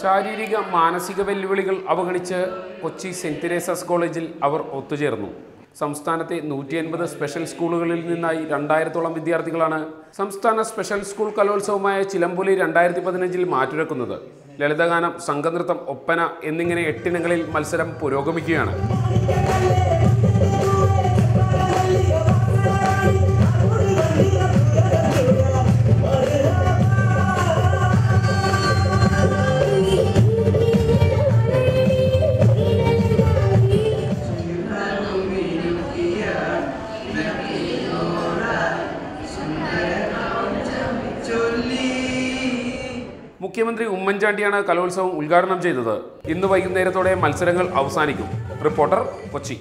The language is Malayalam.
ശാരീരിക മാനസിക വെല്ലുവിളികൾ അവഗണിച്ച് കൊച്ചി സെന്റ് തെരേസസ് കോളേജിൽ അവർ ഒത്തുചേർന്നു. സംസ്ഥാനത്തെ നൂറ്റി അൻപത് സ്പെഷ്യൽ സ്കൂളുകളിൽ നിന്നായി രണ്ടായിരത്തോളം വിദ്യാർത്ഥികളാണ് സംസ്ഥാന സ്പെഷ്യൽ സ്കൂൾ കലോത്സവമായ ചിലമ്പൊലി രണ്ടായിരത്തി പതിനഞ്ചിൽ മാറ്റുരക്കുന്നത്. ലളിതഗാനം സംഘനൃത്തം ഒപ്പന എന്നിങ്ങനെ എട്ടിനങ്ങളിൽ മത്സരം പുരോഗമിക്കുകയാണ്. മുഖ്യമന്ത്രി ഉമ്മൻചാണ്ടിയാണ് കലോത്സവം ഉദ്ഘാടനം ചെയ്തത്. ഇന്ന് വൈകുന്നേരത്തോടെ മത്സരങ്ങൾ അവസാനിക്കും. റിപ്പോർട്ടർ കൊച്ചി.